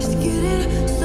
Just get started.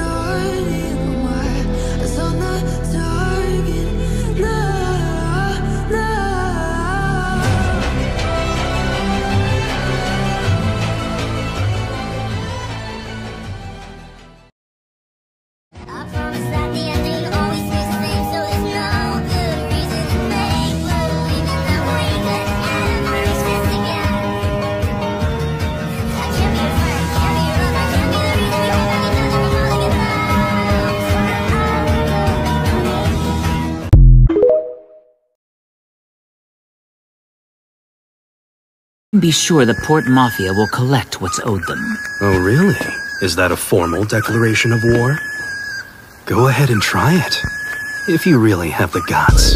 Be sure the Port Mafia will collect what's owed them. Oh, really? Is that a formal declaration of war? Go ahead and try it. If you really have the guts.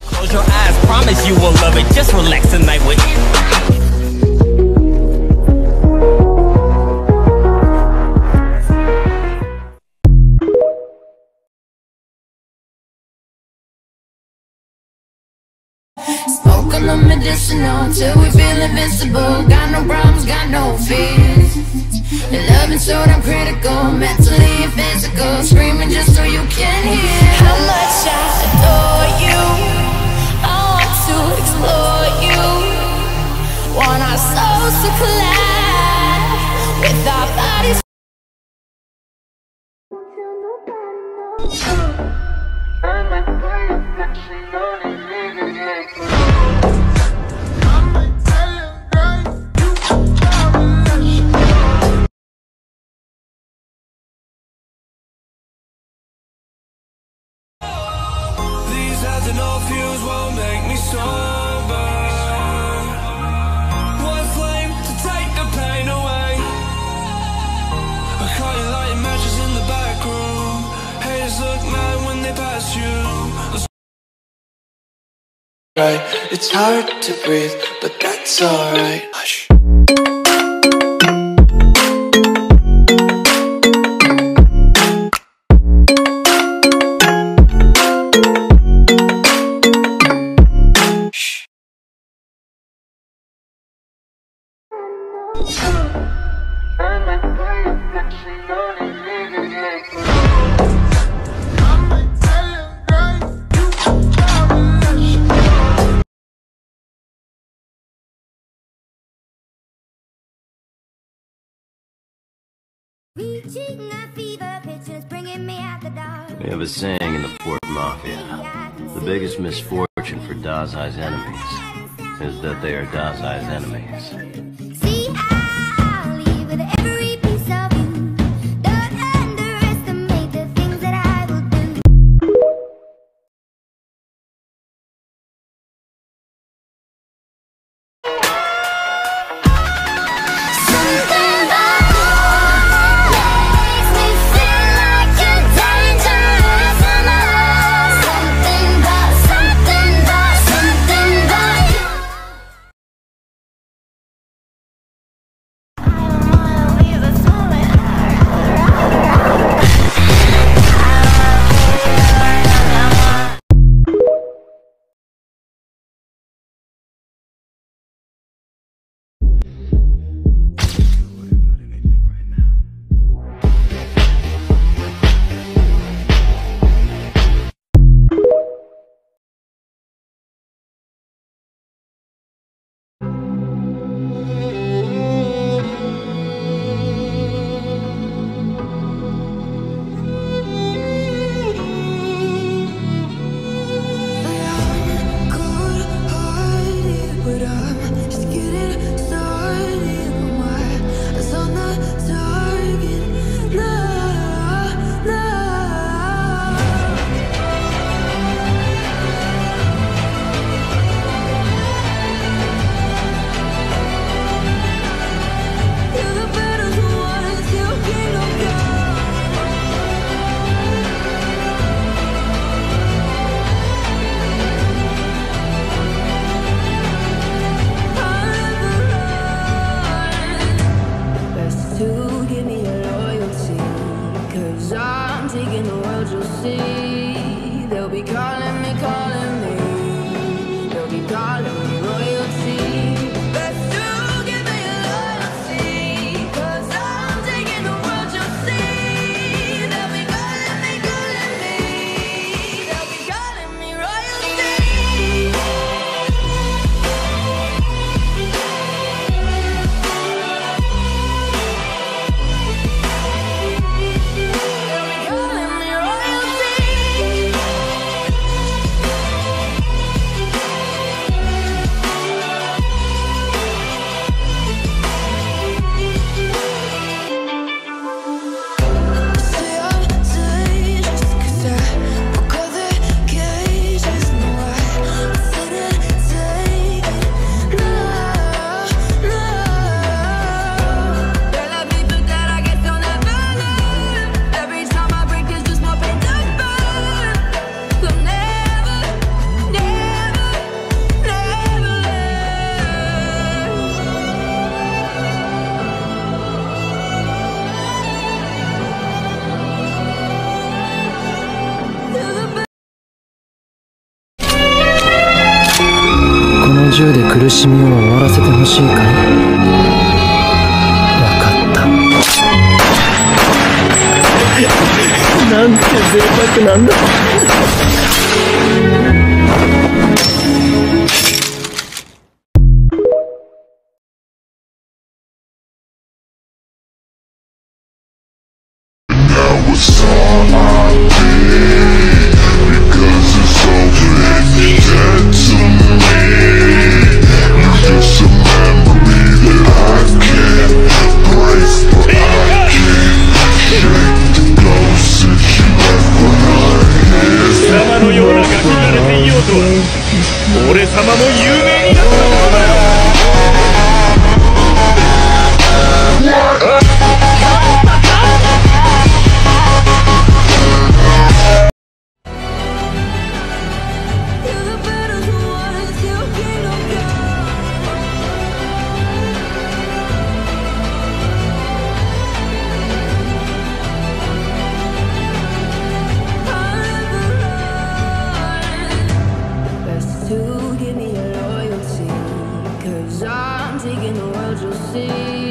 Close your eyes, promise you will love it. Just relax tonight with Smoke on the medicinal till we feel invincible. Got no problems, got no fears. Your love and so damn critical, mentally and physical. Screaming just so you can hear. How much I adore you. I want to explore you. Want our souls to collide with our bodies. These fumes won't make me sober. One flame to take the pain away. I caught you lighting matches in the back room. Haters look mad when they pass you. Right, it's hard to breathe, but that's alright. We have a saying in the Port Mafia. The biggest misfortune for Dazai's enemies is that they are Dazai's enemies. calling me. Don't be calling me. しみを終わらせてほしいから。分かった。なんて贅沢なんだ。俺様も有名になったものだ。taking the world you'll see.